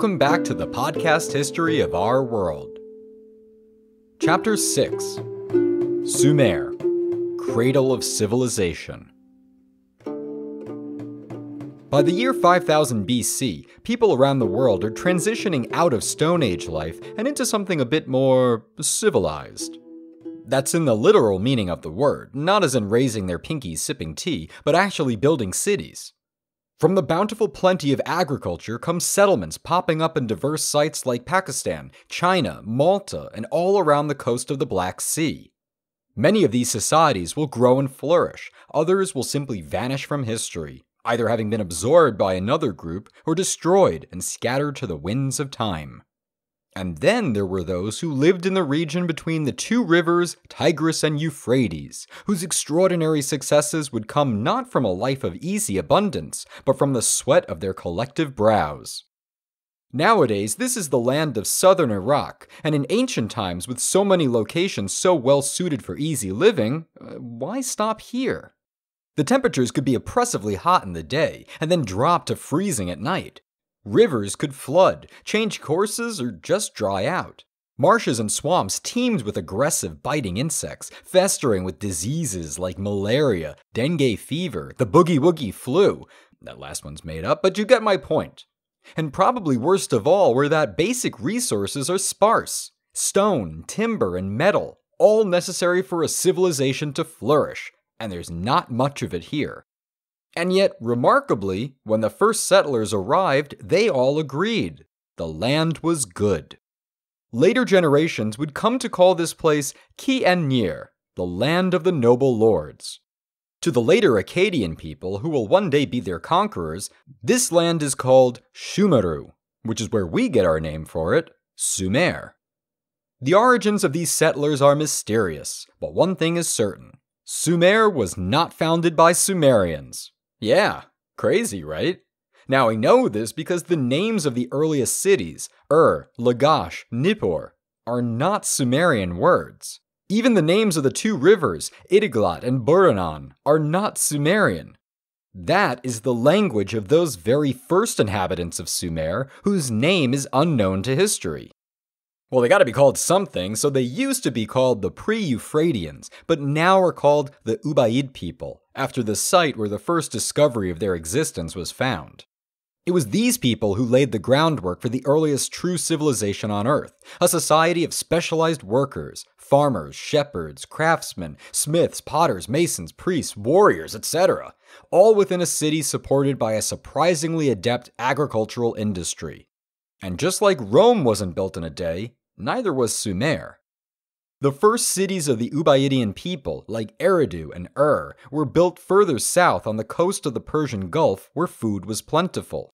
Welcome back to the podcast history of our world. Chapter 6 Sumer, Cradle of Civilization. By the year 5000 BC, people around the world are transitioning out of Stone Age life and into something a bit more civilized. That's in the literal meaning of the word, not as in raising their pinkies sipping tea, but actually building cities. From the bountiful plenty of agriculture comes settlements popping up in diverse sites like Pakistan, China, Malta, and all around the coast of the Black Sea. Many of these societies will grow and flourish, others will simply vanish from history, either having been absorbed by another group or destroyed and scattered to the winds of time. And then there were those who lived in the region between the two rivers, Tigris and Euphrates, whose extraordinary successes would come not from a life of easy abundance, but from the sweat of their collective brows. Nowadays, this is the land of southern Iraq, and in ancient times, with so many locations so well suited for easy living, uh, why stop here? The temperatures could be oppressively hot in the day and then drop to freezing at night. Rivers could flood, change courses, or just dry out. Marshes and swamps teemed with aggressive biting insects, festering with diseases like malaria, dengue fever, the boogie woogie flu. That last one's made up, but you get my point. And probably worst of all, where that basic resources are sparse stone, timber, and metal, all necessary for a civilization to flourish, and there's not much of it here. And yet, remarkably, when the first settlers arrived, they all agreed the land was good. Later generations would come to call this place Ki Nir, the land of the noble lords. To the later Akkadian people, who will one day be their conquerors, this land is called Shumaru, which is where we get our name for it, Sumer. The origins of these settlers are mysterious, but one thing is certain Sumer was not founded by Sumerians. Yeah, crazy, right? Now I know this because the names of the earliest cities, Ur, Lagash, Nippur, are not Sumerian words. Even the names of the two rivers, Idiglat and Buranan, are not Sumerian. That is the language of those very first inhabitants of Sumer whose name is unknown to history. Well, they gotta be called something, so they used to be called the Pre Euphrateans, but now are called the Ubaid people, after the site where the first discovery of their existence was found. It was these people who laid the groundwork for the earliest true civilization on Earth, a society of specialized workers, farmers, shepherds, craftsmen, smiths, potters, masons, priests, warriors, etc., all within a city supported by a surprisingly adept agricultural industry. And just like Rome wasn't built in a day, neither was Sumer. The first cities of the Ubaydian people, like Eridu and Ur, were built further south on the coast of the Persian Gulf where food was plentiful.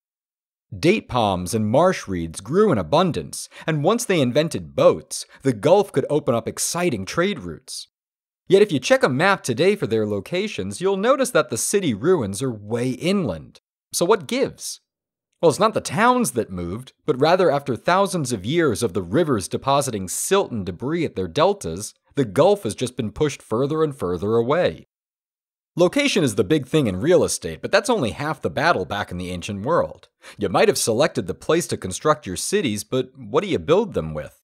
Date palms and marsh reeds grew in abundance, and once they invented boats, the Gulf could open up exciting trade routes. Yet if you check a map today for their locations, you'll notice that the city ruins are way inland. So what gives? Well, it's not the towns that moved, but rather after thousands of years of the rivers depositing silt and debris at their deltas, the Gulf has just been pushed further and further away. Location is the big thing in real estate, but that's only half the battle back in the ancient world. You might have selected the place to construct your cities, but what do you build them with?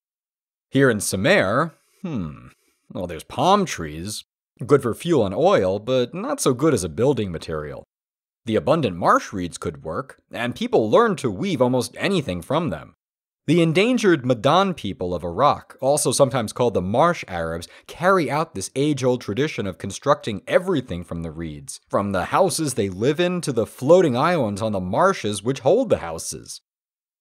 Here in Sumer, hmm, well, there's palm trees, good for fuel and oil, but not so good as a building material. The abundant marsh reeds could work, and people learned to weave almost anything from them. The endangered Madan people of Iraq, also sometimes called the Marsh Arabs, carry out this age old tradition of constructing everything from the reeds, from the houses they live in to the floating islands on the marshes which hold the houses.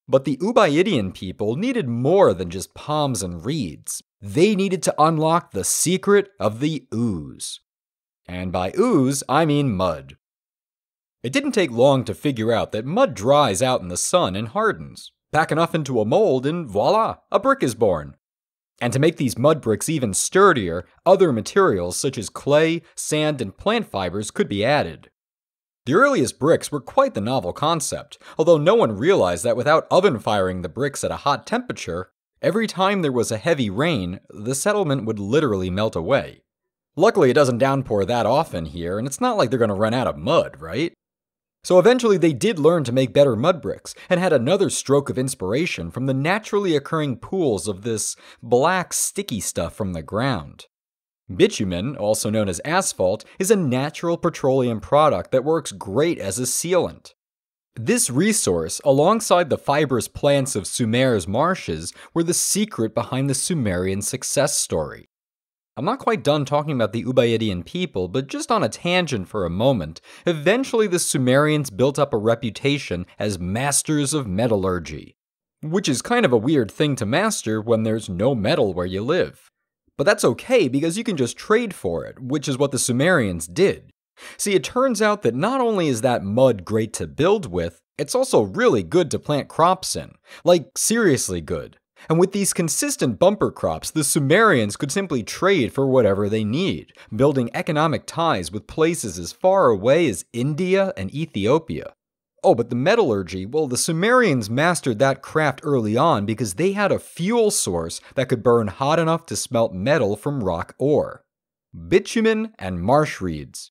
But the Ubaydian people needed more than just palms and reeds. They needed to unlock the secret of the ooze. And by ooze, I mean mud. It didn't take long to figure out that mud dries out in the sun and hardens. Pack enough into a mold, and voila, a brick is born. And to make these mud bricks even sturdier, other materials such as clay, sand, and plant fibers could be added. The earliest bricks were quite the novel concept, although no one realized that without oven firing the bricks at a hot temperature, every time there was a heavy rain, the settlement would literally melt away. Luckily, it doesn't downpour that often here, and it's not like they're going to run out of mud, right? So eventually they did learn to make better mud bricks and had another stroke of inspiration from the naturally occurring pools of this black sticky stuff from the ground. Bitumen, also known as asphalt, is a natural petroleum product that works great as a sealant. This resource, alongside the fibrous plants of Sumer's marshes, were the secret behind the Sumerian success story. I'm not quite done talking about the Ubaydian people, but just on a tangent for a moment, eventually the Sumerians built up a reputation as masters of metallurgy. Which is kind of a weird thing to master when there's no metal where you live. But that's okay because you can just trade for it, which is what the Sumerians did. See, it turns out that not only is that mud great to build with, it's also really good to plant crops in. Like, seriously good. And with these consistent bumper crops, the Sumerians could simply trade for whatever they need, building economic ties with places as far away as India and Ethiopia. Oh, but the metallurgy, well, the Sumerians mastered that craft early on because they had a fuel source that could burn hot enough to smelt metal from rock ore bitumen and marsh reeds.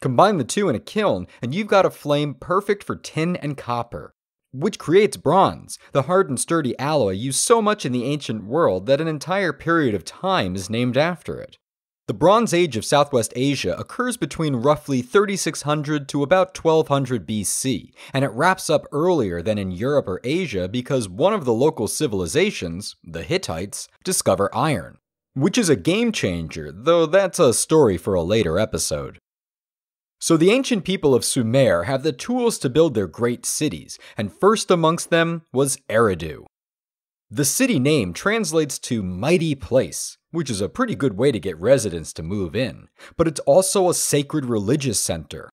Combine the two in a kiln, and you've got a flame perfect for tin and copper which creates bronze, the hard and sturdy alloy used so much in the ancient world that an entire period of time is named after it. The Bronze Age of Southwest Asia occurs between roughly 3600 to about 1200 BC, and it wraps up earlier than in Europe or Asia because one of the local civilizations, the Hittites, discover iron. Which is a game changer, though that's a story for a later episode. So the ancient people of Sumer have the tools to build their great cities, and first amongst them was Eridu. The city name translates to mighty place, which is a pretty good way to get residents to move in, but it's also a sacred religious center.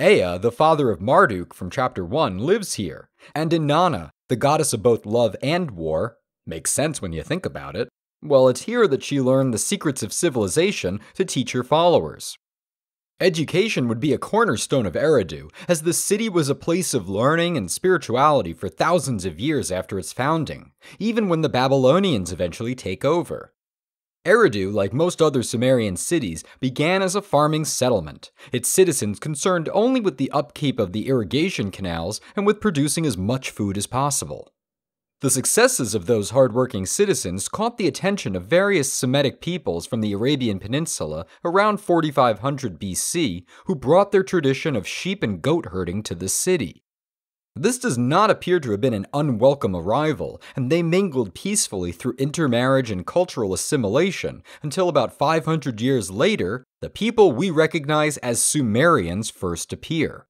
Ea, the father of Marduk from chapter 1, lives here, and Inanna, the goddess of both love and war, makes sense when you think about it. Well, it's here that she learned the secrets of civilization to teach her followers. Education would be a cornerstone of Eridu, as the city was a place of learning and spirituality for thousands of years after its founding, even when the Babylonians eventually take over. Eridu, like most other Sumerian cities, began as a farming settlement, its citizens concerned only with the upkeep of the irrigation canals and with producing as much food as possible. The successes of those hardworking citizens caught the attention of various Semitic peoples from the Arabian Peninsula around 4500 BC who brought their tradition of sheep and goat herding to the city. This does not appear to have been an unwelcome arrival, and they mingled peacefully through intermarriage and cultural assimilation until about 500 years later, the people we recognize as Sumerians first appear.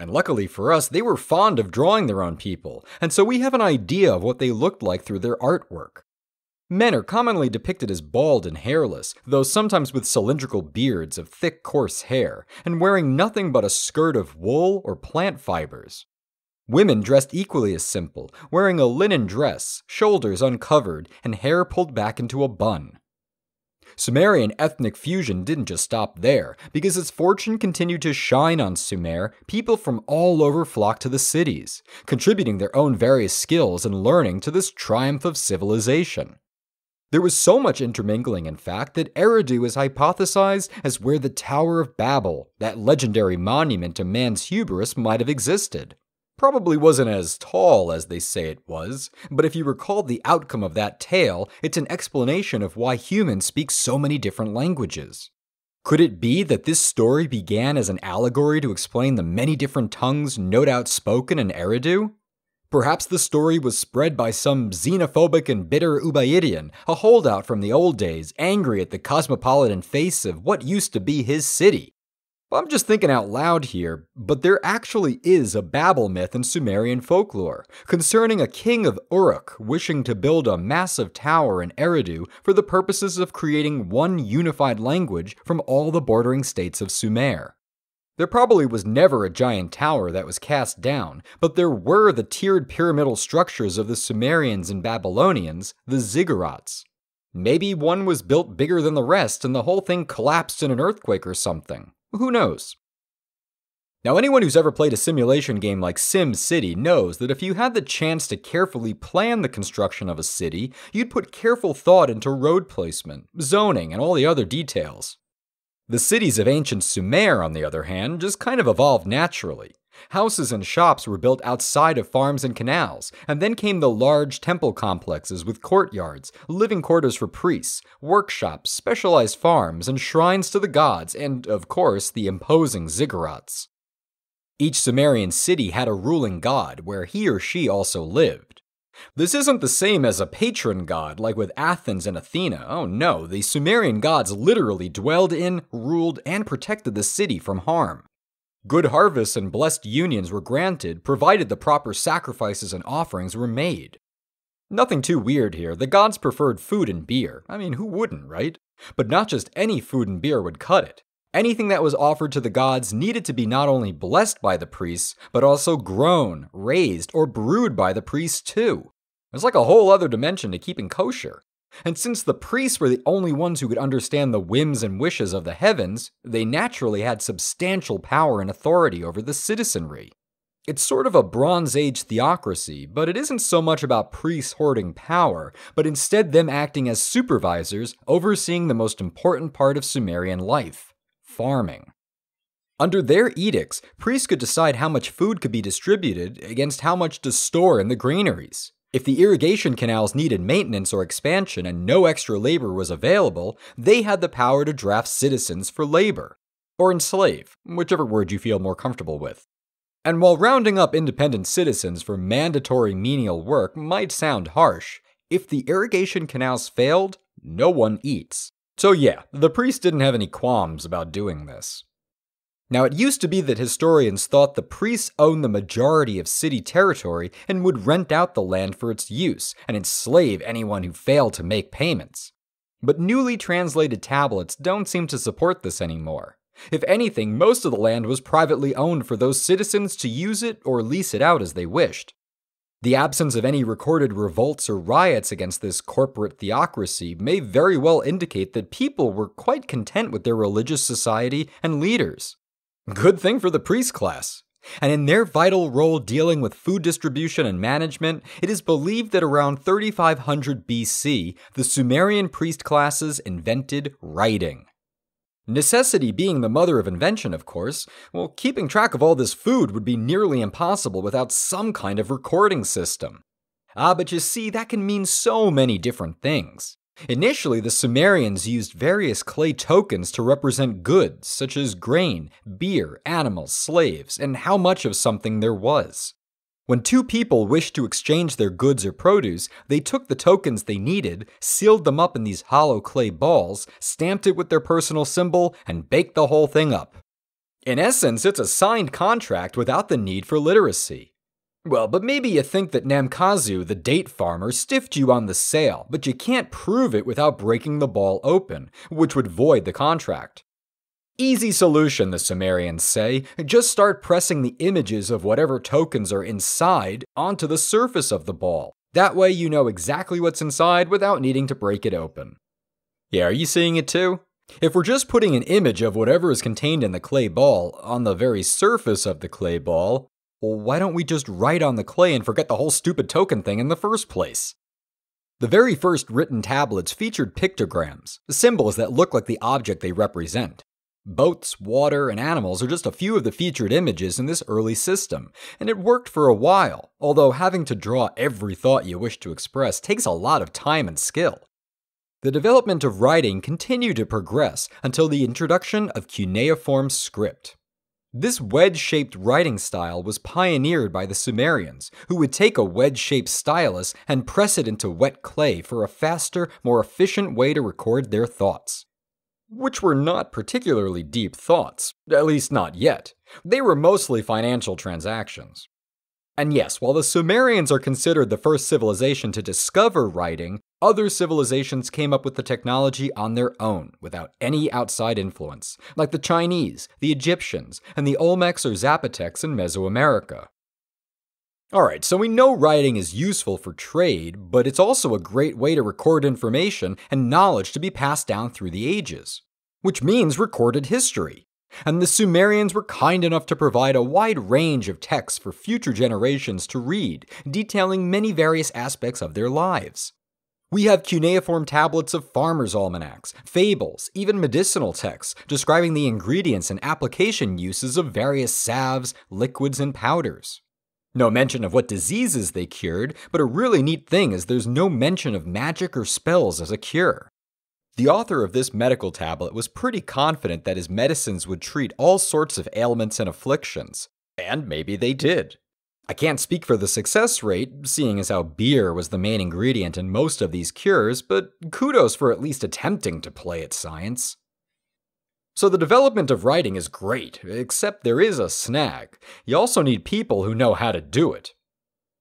And luckily for us, they were fond of drawing their own people, and so we have an idea of what they looked like through their artwork. Men are commonly depicted as bald and hairless, though sometimes with cylindrical beards of thick, coarse hair, and wearing nothing but a skirt of wool or plant fibers. Women dressed equally as simple, wearing a linen dress, shoulders uncovered, and hair pulled back into a bun. Sumerian ethnic fusion didn't just stop there, because its fortune continued to shine on Sumer, people from all over flocked to the cities, contributing their own various skills and learning to this triumph of civilization. There was so much intermingling, in fact, that Eridu is hypothesized as where the Tower of Babel, that legendary monument to man's hubris, might have existed probably wasn't as tall as they say it was, but if you recall the outcome of that tale, it's an explanation of why humans speak so many different languages. Could it be that this story began as an allegory to explain the many different tongues no doubt spoken in Eridu? Perhaps the story was spread by some xenophobic and bitter Ubaydian, a holdout from the old days, angry at the cosmopolitan face of what used to be his city, I'm just thinking out loud here, but there actually is a Babel myth in Sumerian folklore concerning a king of Uruk wishing to build a massive tower in Eridu for the purposes of creating one unified language from all the bordering states of Sumer. There probably was never a giant tower that was cast down, but there were the tiered pyramidal structures of the Sumerians and Babylonians, the ziggurats. Maybe one was built bigger than the rest and the whole thing collapsed in an earthquake or something. Who knows? Now, anyone who's ever played a simulation game like Sim City knows that if you had the chance to carefully plan the construction of a city, you'd put careful thought into road placement, zoning, and all the other details. The cities of ancient Sumer, on the other hand, just kind of evolved naturally. Houses and shops were built outside of farms and canals, and then came the large temple complexes with courtyards, living quarters for priests, workshops, specialized farms, and shrines to the gods, and, of course, the imposing ziggurats. Each Sumerian city had a ruling god where he or she also lived. This isn't the same as a patron god like with Athens and Athena. Oh no, the Sumerian gods literally dwelled in, ruled, and protected the city from harm. Good harvests and blessed unions were granted, provided the proper sacrifices and offerings were made. Nothing too weird here. The gods preferred food and beer. I mean, who wouldn't, right? But not just any food and beer would cut it. Anything that was offered to the gods needed to be not only blessed by the priests, but also grown, raised, or brewed by the priests too. There's like a whole other dimension to keeping kosher. And since the priests were the only ones who could understand the whims and wishes of the heavens, they naturally had substantial power and authority over the citizenry. It's sort of a Bronze Age theocracy, but it isn't so much about priests hoarding power, but instead them acting as supervisors, overseeing the most important part of Sumerian life farming. Under their edicts, priests could decide how much food could be distributed against how much to store in the granaries. If the irrigation canals needed maintenance or expansion and no extra labor was available, they had the power to draft citizens for labor. Or enslave, whichever word you feel more comfortable with. And while rounding up independent citizens for mandatory menial work might sound harsh, if the irrigation canals failed, no one eats. So, yeah, the priest didn't have any qualms about doing this. Now, it used to be that historians thought the priests owned the majority of city territory and would rent out the land for its use and enslave anyone who failed to make payments. But newly translated tablets don't seem to support this anymore. If anything, most of the land was privately owned for those citizens to use it or lease it out as they wished. The absence of any recorded revolts or riots against this corporate theocracy may very well indicate that people were quite content with their religious society and leaders. Good thing for the priest class. And in their vital role dealing with food distribution and management, it is believed that around 3500 BC, the Sumerian priest classes invented writing. Necessity being the mother of invention, of course, well, keeping track of all this food would be nearly impossible without some kind of recording system. Ah, but you see, that can mean so many different things. Initially, the Sumerians used various clay tokens to represent goods, such as grain, beer, animals, slaves, and how much of something there was. When two people wished to exchange their goods or produce, they took the tokens they needed, sealed them up in these hollow clay balls, stamped it with their personal symbol, and baked the whole thing up. In essence, it's a signed contract without the need for literacy. Well, but maybe you think that Namkazu, the date farmer, stiffed you on the sale, but you can't prove it without breaking the ball open, which would void the contract. Easy solution, the Sumerians say. Just start pressing the images of whatever tokens are inside onto the surface of the ball. That way you know exactly what's inside without needing to break it open. Yeah, are you seeing it too? If we're just putting an image of whatever is contained in the clay ball on the very surface of the clay ball, well, why don't we just write on the clay and forget the whole stupid token thing in the first place? The very first written tablets featured pictograms, symbols that look like the object they represent. Boats, water, and animals are just a few of the featured images in this early system, and it worked for a while, although having to draw every thought you wish to express takes a lot of time and skill. The development of writing continued to progress until the introduction of cuneiform script. This wedge shaped writing style was pioneered by the Sumerians, who would take a wedge shaped stylus and press it into wet clay for a faster, more efficient way to record their thoughts which were not particularly deep thoughts, at least not yet. They were mostly financial transactions. And yes, while the Sumerians are considered the first civilization to discover writing, other civilizations came up with the technology on their own without any outside influence, like the Chinese, the Egyptians, and the Olmecs or Zapotecs in Mesoamerica. Alright, so we know writing is useful for trade, but it's also a great way to record information and knowledge to be passed down through the ages, which means recorded history. And the Sumerians were kind enough to provide a wide range of texts for future generations to read, detailing many various aspects of their lives. We have cuneiform tablets of farmers' almanacs, fables, even medicinal texts describing the ingredients and application uses of various salves, liquids, and powders. No mention of what diseases they cured, but a really neat thing is there's no mention of magic or spells as a cure. The author of this medical tablet was pretty confident that his medicines would treat all sorts of ailments and afflictions, and maybe they did. I can't speak for the success rate, seeing as how beer was the main ingredient in most of these cures, but kudos for at least attempting to play at science. So the development of writing is great, except there is a snag. You also need people who know how to do it.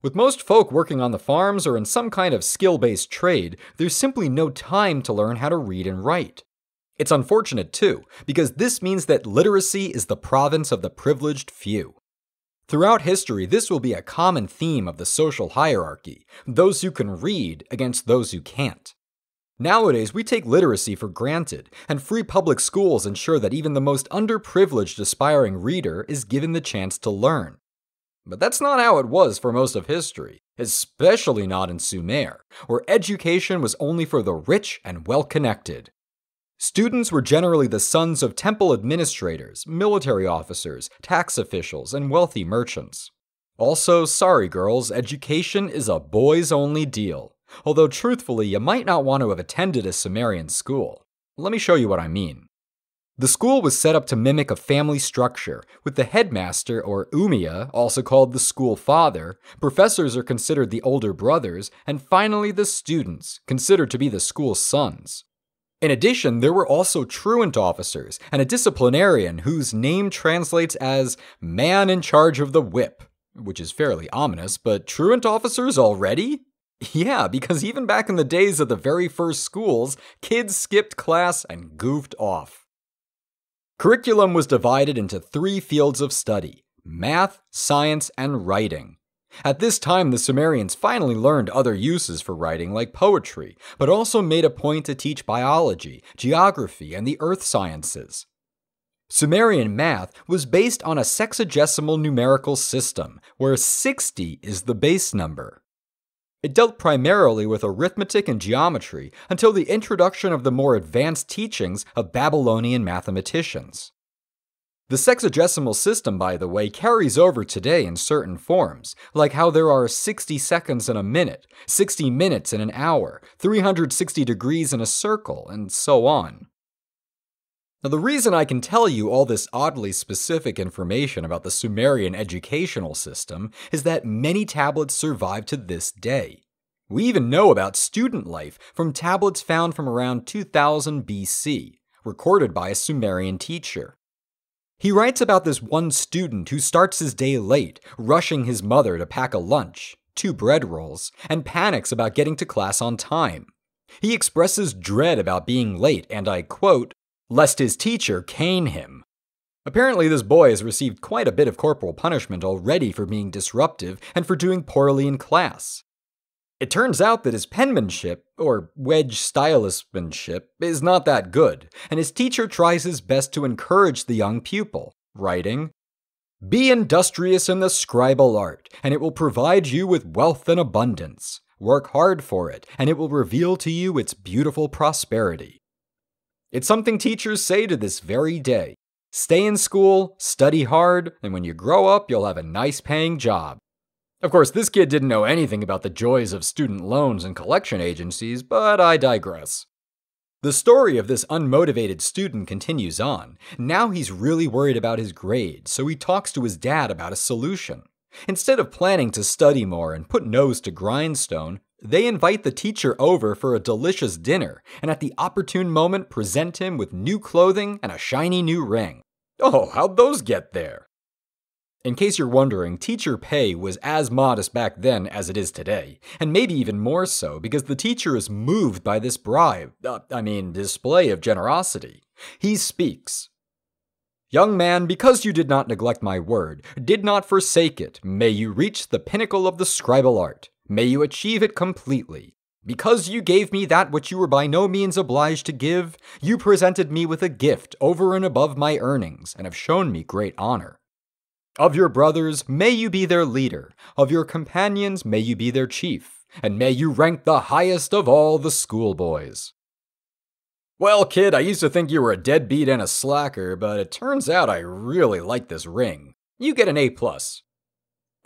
With most folk working on the farms or in some kind of skill based trade, there's simply no time to learn how to read and write. It's unfortunate too, because this means that literacy is the province of the privileged few. Throughout history, this will be a common theme of the social hierarchy those who can read against those who can't. Nowadays, we take literacy for granted, and free public schools ensure that even the most underprivileged aspiring reader is given the chance to learn. But that's not how it was for most of history, especially not in Sumer, where education was only for the rich and well connected. Students were generally the sons of temple administrators, military officers, tax officials, and wealthy merchants. Also, sorry girls, education is a boys only deal. Although truthfully, you might not want to have attended a Sumerian school. Let me show you what I mean. The school was set up to mimic a family structure, with the headmaster, or Umia, also called the school father, professors are considered the older brothers, and finally the students, considered to be the school's sons. In addition, there were also truant officers and a disciplinarian whose name translates as man in charge of the whip, which is fairly ominous, but truant officers already? Yeah, because even back in the days of the very first schools, kids skipped class and goofed off. Curriculum was divided into three fields of study math, science, and writing. At this time, the Sumerians finally learned other uses for writing, like poetry, but also made a point to teach biology, geography, and the earth sciences. Sumerian math was based on a sexagesimal numerical system, where 60 is the base number. It dealt primarily with arithmetic and geometry until the introduction of the more advanced teachings of Babylonian mathematicians. The sexagesimal system, by the way, carries over today in certain forms, like how there are 60 seconds in a minute, 60 minutes in an hour, 360 degrees in a circle, and so on. Now, the reason I can tell you all this oddly specific information about the Sumerian educational system is that many tablets survive to this day. We even know about student life from tablets found from around 2000 BC, recorded by a Sumerian teacher. He writes about this one student who starts his day late, rushing his mother to pack a lunch, two bread rolls, and panics about getting to class on time. He expresses dread about being late, and I quote, lest his teacher cane him. Apparently, this boy has received quite a bit of corporal punishment already for being disruptive and for doing poorly in class. It turns out that his penmanship, or wedge stylusmanship, is not that good, and his teacher tries his best to encourage the young pupil, writing, Be industrious in the scribal art, and it will provide you with wealth and abundance. Work hard for it, and it will reveal to you its beautiful prosperity. It's something teachers say to this very day. Stay in school, study hard, and when you grow up, you'll have a nice paying job. Of course, this kid didn't know anything about the joys of student loans and collection agencies, but I digress. The story of this unmotivated student continues on. Now he's really worried about his grades, so he talks to his dad about a solution. Instead of planning to study more and put nose to grindstone, they invite the teacher over for a delicious dinner, and at the opportune moment present him with new clothing and a shiny new ring. Oh, how'd those get there? In case you're wondering, teacher pay was as modest back then as it is today, and maybe even more so because the teacher is moved by this bribe, uh, I mean, display of generosity. He speaks. Young man, because you did not neglect my word, did not forsake it, may you reach the pinnacle of the scribal art. May you achieve it completely. Because you gave me that which you were by no means obliged to give, you presented me with a gift over and above my earnings, and have shown me great honor. Of your brothers, may you be their leader. Of your companions, may you be their chief. and may you rank the highest of all the schoolboys. Well, kid, I used to think you were a deadbeat and a slacker, but it turns out I really like this ring. You get an A. plus.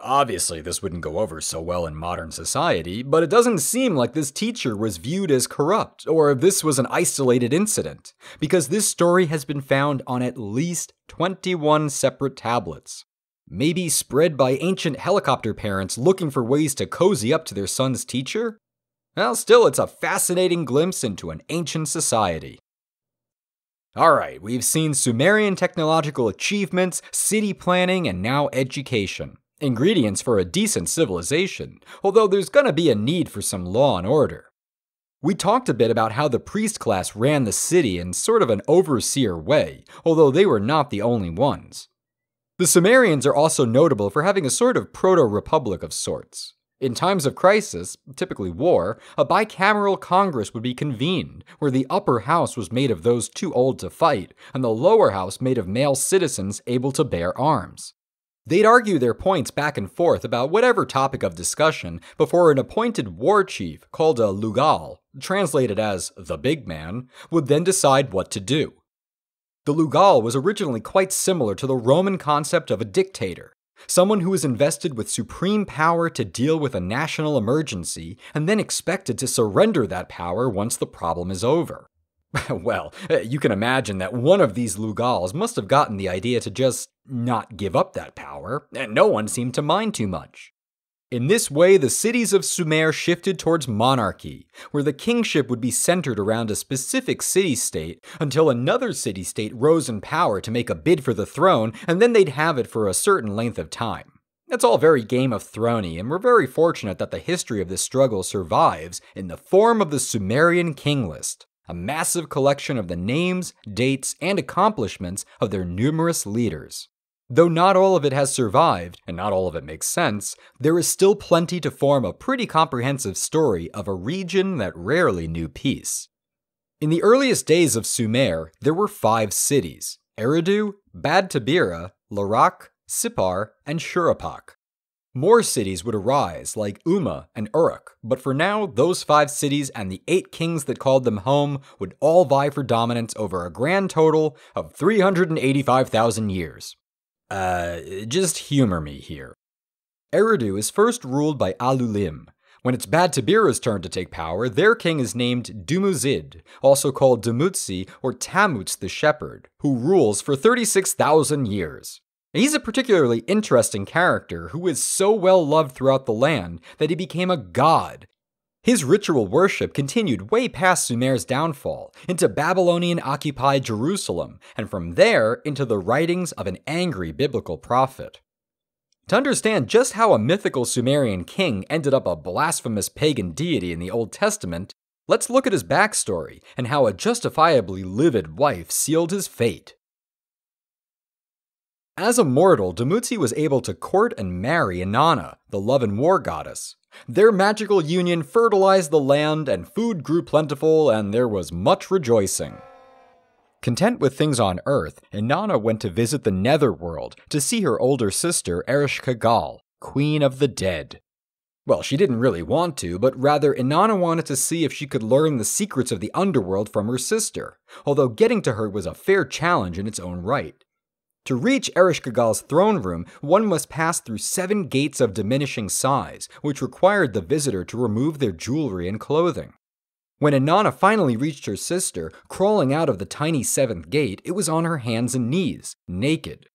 Obviously, this wouldn't go over so well in modern society, but it doesn't seem like this teacher was viewed as corrupt or this was an isolated incident, because this story has been found on at least 21 separate tablets. Maybe spread by ancient helicopter parents looking for ways to cozy up to their son's teacher? Well, still, it's a fascinating glimpse into an ancient society. Alright, we've seen Sumerian technological achievements, city planning, and now education. Ingredients for a decent civilization, although there's gonna be a need for some law and order. We talked a bit about how the priest class ran the city in sort of an overseer way, although they were not the only ones. The Sumerians are also notable for having a sort of proto republic of sorts. In times of crisis, typically war, a bicameral Congress would be convened, where the upper house was made of those too old to fight, and the lower house made of male citizens able to bear arms. They'd argue their points back and forth about whatever topic of discussion before an appointed war chief, called a lugal, translated as the big man, would then decide what to do. The lugal was originally quite similar to the Roman concept of a dictator, Someone who is invested with supreme power to deal with a national emergency and then expected to surrender that power once the problem is over. well, uh, you can imagine that one of these Lugals must have gotten the idea to just not give up that power, and no one seemed to mind too much. In this way, the cities of Sumer shifted towards monarchy, where the kingship would be centered around a specific city state until another city state rose in power to make a bid for the throne, and then they'd have it for a certain length of time. That's all very Game of Thronesy, and we're very fortunate that the history of this struggle survives in the form of the Sumerian King List, a massive collection of the names, dates, and accomplishments of their numerous leaders. Though not all of it has survived, and not all of it makes sense, there is still plenty to form a pretty comprehensive story of a region that rarely knew peace. In the earliest days of Sumer, there were five cities Eridu, Bad Tabira, Larak, Sippar, and Shuruppak. More cities would arise, like Umma and Uruk, but for now, those five cities and the eight kings that called them home would all vie for dominance over a grand total of 385,000 years. Uh, just humor me here. Eridu is first ruled by Alulim. When it's Bad Tabira's turn to take power, their king is named Dumuzid, also called Dumutzi or Tammuz the Shepherd, who rules for 36,000 years. He's a particularly interesting character who is so well loved throughout the land that he became a god his ritual worship continued way past Sumer's downfall, into Babylonian occupied Jerusalem, and from there into the writings of an angry biblical prophet. To understand just how a mythical Sumerian king ended up a blasphemous pagan deity in the Old Testament, let's look at his backstory and how a justifiably livid wife sealed his fate. As a mortal, Dumutzi was able to court and marry Inanna, the love and war goddess. Their magical union fertilized the land, and food grew plentiful, and there was much rejoicing. Content with things on Earth, Inanna went to visit the Netherworld to see her older sister, Ereshkigal, Queen of the Dead. Well, she didn't really want to, but rather Inanna wanted to see if she could learn the secrets of the underworld from her sister, although getting to her was a fair challenge in its own right. To reach Ereshkigal's throne room, one must pass through seven gates of diminishing size, which required the visitor to remove their jewelry and clothing. When Inanna finally reached her sister, crawling out of the tiny seventh gate, it was on her hands and knees, naked.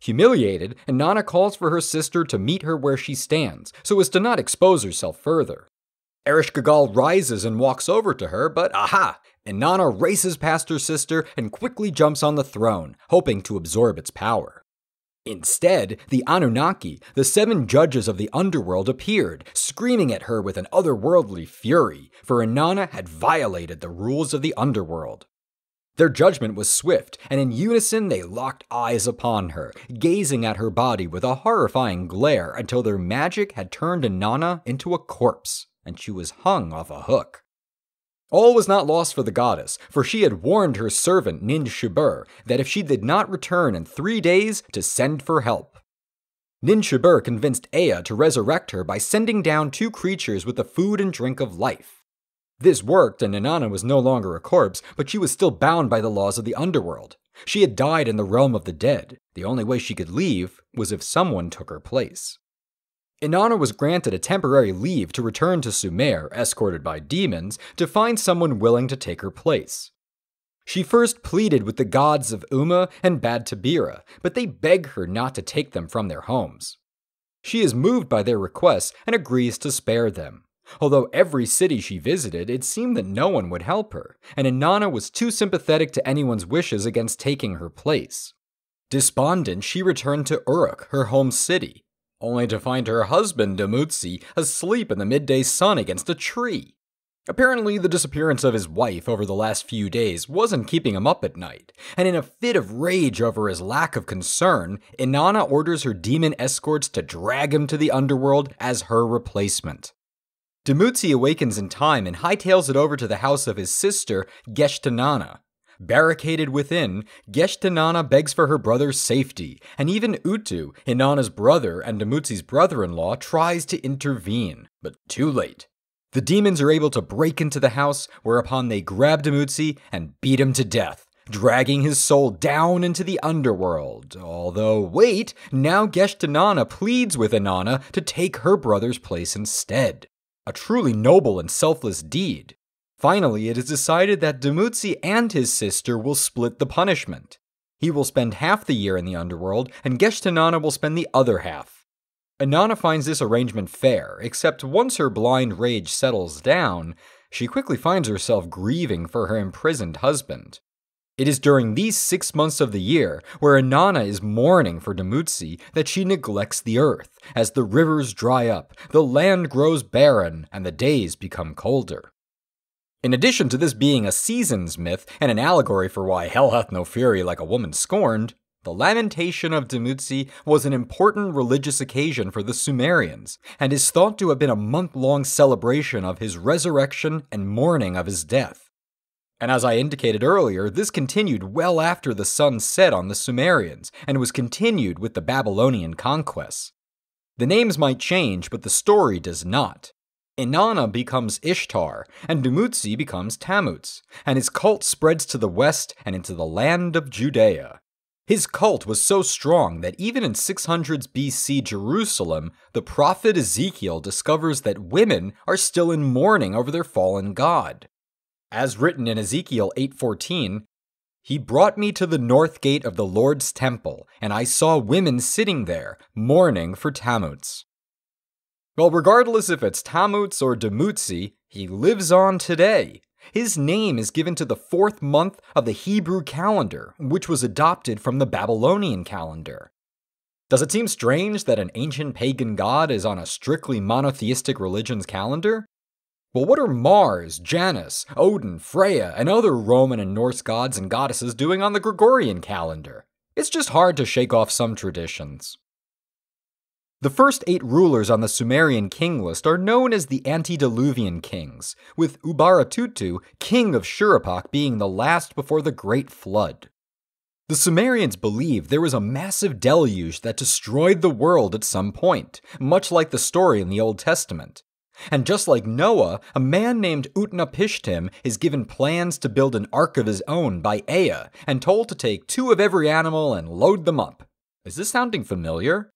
Humiliated, Inanna calls for her sister to meet her where she stands, so as to not expose herself further. Ereshkigal rises and walks over to her, but aha! Inanna races past her sister and quickly jumps on the throne, hoping to absorb its power. Instead, the Anunnaki, the seven judges of the underworld, appeared, screaming at her with an otherworldly fury, for Inanna had violated the rules of the underworld. Their judgment was swift, and in unison they locked eyes upon her, gazing at her body with a horrifying glare until their magic had turned Inanna into a corpse, and she was hung off a hook. All was not lost for the goddess, for she had warned her servant Ninshubur that if she did not return in three days, to send for help. Ninshubur convinced Ea to resurrect her by sending down two creatures with the food and drink of life. This worked, and Inanna was no longer a corpse, but she was still bound by the laws of the underworld. She had died in the realm of the dead. The only way she could leave was if someone took her place. Inanna was granted a temporary leave to return to Sumer, escorted by demons, to find someone willing to take her place. She first pleaded with the gods of Umma and Bad Tabira, but they beg her not to take them from their homes. She is moved by their requests and agrees to spare them. Although every city she visited, it seemed that no one would help her, and Inanna was too sympathetic to anyone's wishes against taking her place. Despondent, she returned to Uruk, her home city, only to find her husband, Dumutzi, asleep in the midday sun against a tree. Apparently, the disappearance of his wife over the last few days wasn't keeping him up at night, and in a fit of rage over his lack of concern, Inanna orders her demon escorts to drag him to the underworld as her replacement. Dumutzi awakens in time and hightails it over to the house of his sister, Geshtinana. Barricaded within, Geshtinana begs for her brother's safety, and even Utu, Inanna's brother and Dumutzi's brother in law, tries to intervene, but too late. The demons are able to break into the house, whereupon they grab Dumutzi and beat him to death, dragging his soul down into the underworld. Although, wait, now Geshtinana pleads with Inanna to take her brother's place instead. A truly noble and selfless deed. Finally, it is decided that Dumutzi and his sister will split the punishment. He will spend half the year in the underworld, and Geshtinana will spend the other half. Inanna finds this arrangement fair, except once her blind rage settles down, she quickly finds herself grieving for her imprisoned husband. It is during these six months of the year, where Inanna is mourning for Dumutzi, that she neglects the earth, as the rivers dry up, the land grows barren, and the days become colder. In addition to this being a seasons myth and an allegory for why hell hath no fury like a woman scorned, the lamentation of Dumutzi was an important religious occasion for the Sumerians, and is thought to have been a month long celebration of his resurrection and mourning of his death. And as I indicated earlier, this continued well after the sun set on the Sumerians, and was continued with the Babylonian conquests. The names might change, but the story does not. Inanna becomes Ishtar, and Dumutzi becomes Tammuz, and his cult spreads to the west and into the land of Judea. His cult was so strong that even in 600s BC Jerusalem, the prophet Ezekiel discovers that women are still in mourning over their fallen god. As written in Ezekiel 8:14, he brought me to the north gate of the Lord's temple, and I saw women sitting there, mourning for Tammuz. Well, regardless if it's Tammuz or Dumutzi, he lives on today, his name is given to the fourth month of the Hebrew calendar, which was adopted from the Babylonian calendar. Does it seem strange that an ancient pagan god is on a strictly monotheistic religion's calendar? Well, what are Mars, Janus, Odin, Freya, and other Roman and Norse gods and goddesses doing on the Gregorian calendar? It's just hard to shake off some traditions. The first eight rulers on the Sumerian king list are known as the antediluvian kings, with Ubaratutu, king of Shuruppak, being the last before the Great Flood. The Sumerians believed there was a massive deluge that destroyed the world at some point, much like the story in the Old Testament. And just like Noah, a man named Utnapishtim is given plans to build an ark of his own by Ea and told to take two of every animal and load them up. Is this sounding familiar?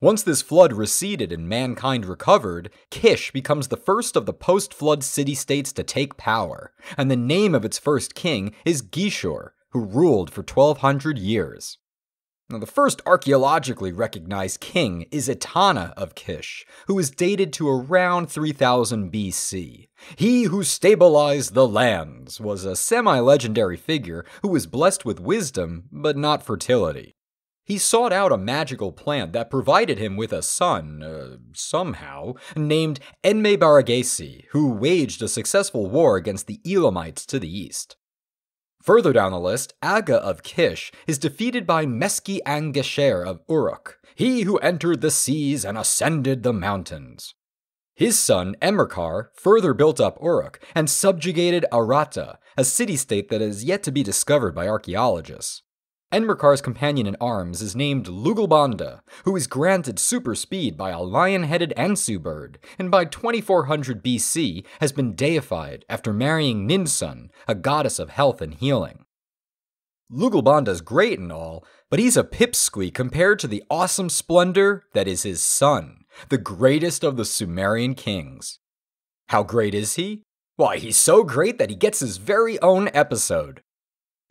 Once this flood receded and mankind recovered, Kish becomes the first of the post flood city states to take power, and the name of its first king is Gishur, who ruled for 1200 years. Now, the first archaeologically recognized king is Etana of Kish, who is dated to around 3000 BC. He who stabilized the lands was a semi legendary figure who was blessed with wisdom, but not fertility. He sought out a magical plant that provided him with a son, uh, somehow, named Enmebaragesi, who waged a successful war against the Elamites to the east. Further down the list, Aga of Kish is defeated by Meski Angesher of Uruk, he who entered the seas and ascended the mountains. His son, Enmerkar, further built up Uruk and subjugated Aratta, a city state that is yet to be discovered by archaeologists. Enmerkar's companion in arms is named Lugalbanda, who is granted super speed by a lion headed Anzu bird, and by 2400 BC has been deified after marrying Ninsun, a goddess of health and healing. Lugalbanda's great and all, but he's a pipsqueak compared to the awesome splendor that is his son, the greatest of the Sumerian kings. How great is he? Why, he's so great that he gets his very own episode.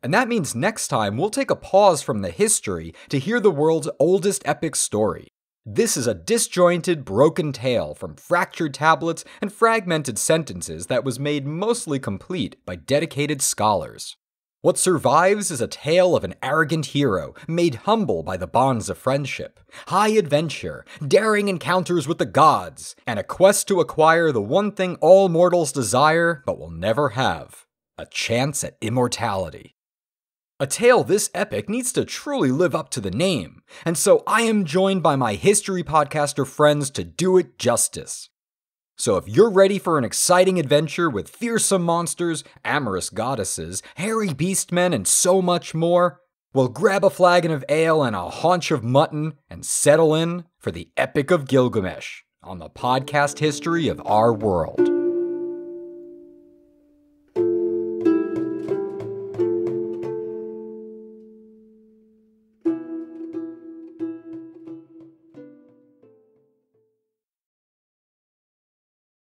And that means next time we'll take a pause from the history to hear the world's oldest epic story. This is a disjointed, broken tale from fractured tablets and fragmented sentences that was made mostly complete by dedicated scholars. What survives is a tale of an arrogant hero made humble by the bonds of friendship, high adventure, daring encounters with the gods, and a quest to acquire the one thing all mortals desire but will never have a chance at immortality. A tale this epic needs to truly live up to the name, and so I am joined by my history podcaster friends to do it justice. So if you're ready for an exciting adventure with fearsome monsters, amorous goddesses, hairy beastmen, and so much more, well, grab a flagon of ale and a haunch of mutton and settle in for the Epic of Gilgamesh on the podcast history of our world.